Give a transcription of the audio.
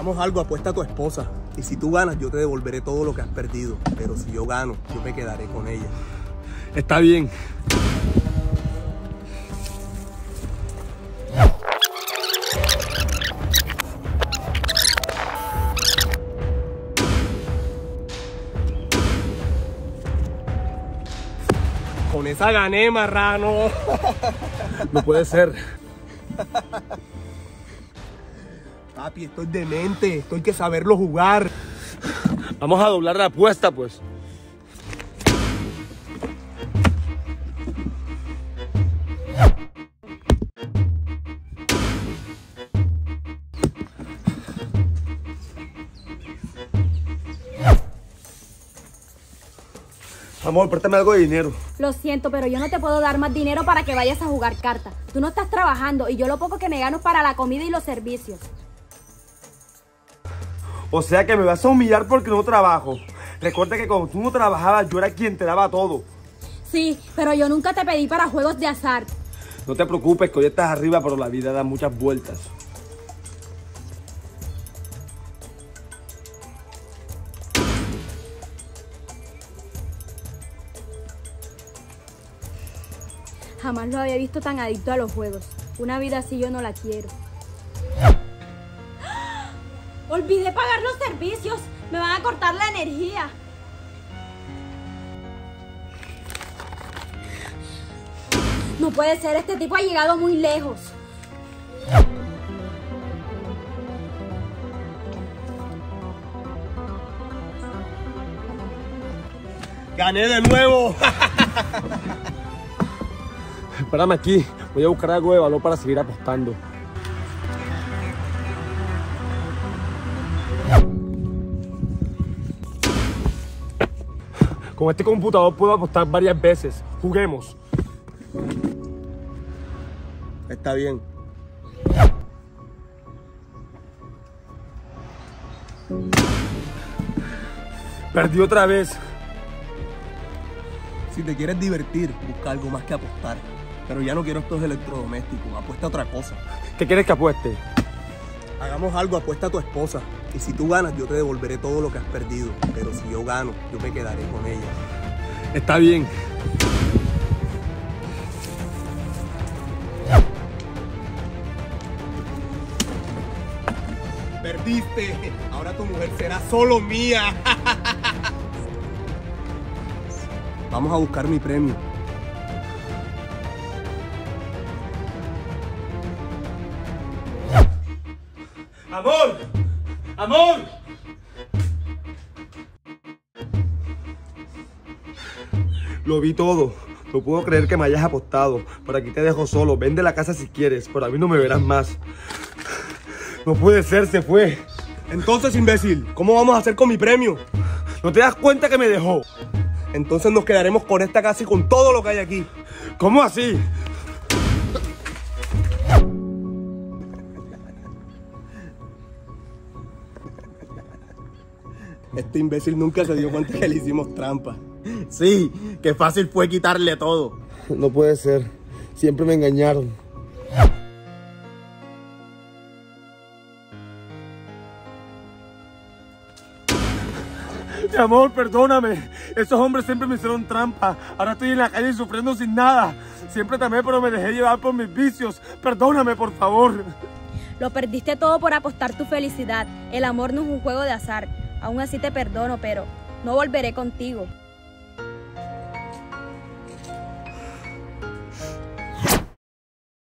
Hagamos algo, apuesta a tu esposa. Y si tú ganas, yo te devolveré todo lo que has perdido. Pero si yo gano, yo me quedaré con ella. Está bien. Con esa gané, marrano. No puede ser. Papi, estoy demente. Esto hay que saberlo jugar. Vamos a doblar la apuesta, pues. Amor, préstame algo de dinero. Lo siento, pero yo no te puedo dar más dinero para que vayas a jugar cartas. Tú no estás trabajando y yo lo poco que me gano es para la comida y los servicios. O sea que me vas a humillar porque no trabajo. Recuerda que cuando tú no trabajabas, yo era quien te daba todo. Sí, pero yo nunca te pedí para juegos de azar. No te preocupes, que hoy estás arriba, pero la vida da muchas vueltas. Jamás lo había visto tan adicto a los juegos. Una vida así yo no la quiero. Olvidé pagar los servicios. Me van a cortar la energía. No puede ser, este tipo ha llegado muy lejos. Gané de nuevo. Espérame aquí, voy a buscar algo de valor para seguir apostando. Con este computador puedo apostar varias veces. Juguemos. Está bien. Perdí otra vez. Si te quieres divertir, busca algo más que apostar. Pero ya no quiero estos electrodomésticos. Apuesta a otra cosa. ¿Qué quieres que apueste? Hagamos algo, apuesta a tu esposa. Y si tú ganas, yo te devolveré todo lo que has perdido. Pero si yo gano, yo me quedaré con ella. Está bien. Perdiste. Ahora tu mujer será solo mía. Vamos a buscar mi premio. ¡Amor! ¡Amor! Lo vi todo. No puedo creer que me hayas apostado. Por aquí te dejo solo. Vende la casa si quieres, pero a mí no me verás más. No puede ser, se fue. Entonces, imbécil, ¿cómo vamos a hacer con mi premio? ¿No te das cuenta que me dejó? Entonces nos quedaremos con esta casa y con todo lo que hay aquí. ¿Cómo así? Este imbécil nunca se dio cuenta que le hicimos trampa. Sí, qué fácil fue quitarle todo. No puede ser. Siempre me engañaron. Mi amor, perdóname. Esos hombres siempre me hicieron trampa. Ahora estoy en la calle sufriendo sin nada. Siempre también, pero me dejé llevar por mis vicios. Perdóname, por favor. Lo perdiste todo por apostar tu felicidad. El amor no es un juego de azar. Aún así te perdono, pero no volveré contigo.